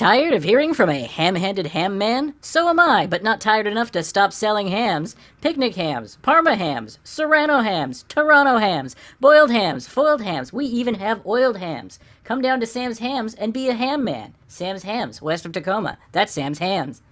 Tired of hearing from a ham handed ham man? So am I, but not tired enough to stop selling hams. Picnic hams, Parma hams, Serrano hams, Toronto hams, boiled hams, foiled hams, we even have oiled hams. Come down to Sam's Hams and be a ham man. Sam's Hams, west of Tacoma. That's Sam's Hams.